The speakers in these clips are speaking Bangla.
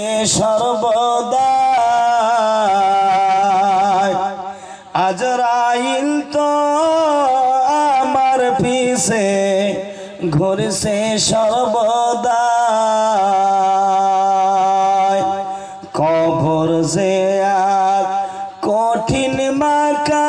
এ সর্বদা আজরাইল তো আমার পিছে ঘুরছে সর্বদা কবর যে কঠিন মাকা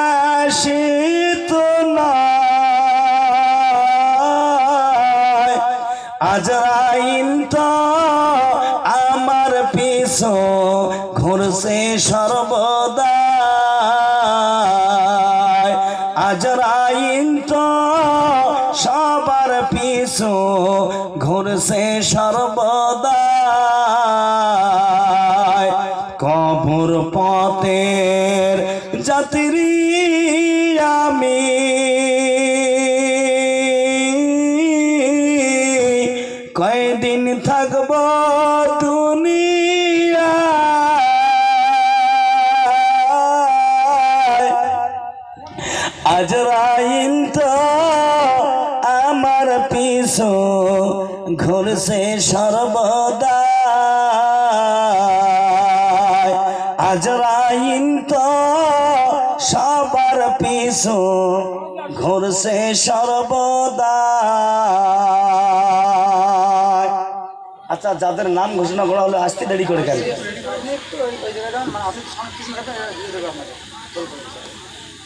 জায়গা সে তো আজরাইল তো আমার পিছু ঘুরছে সর্বদা। আজরাইল তো সবার পিছু ঘুরছে সর্বদা। কবর পথের যাত্রী আমি। কয়দিন থাকব দুনিয়া? আজরাইল তো আমার পিছু ঘুরছে সর্বদা। আজরাইল তো সবার পিছু ঘুরছে সর্বদা। আচ্ছা যাদের নাম ঘোষণা করা হলো আসতে দেরি করে কেন?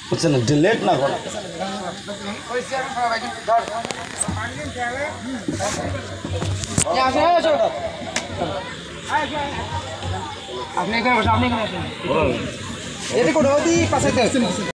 বুঝছেন ডিলেট না করা। আপনি এখানে বসে আপনি এখানে আসেন এদিকে ওদিক পাশে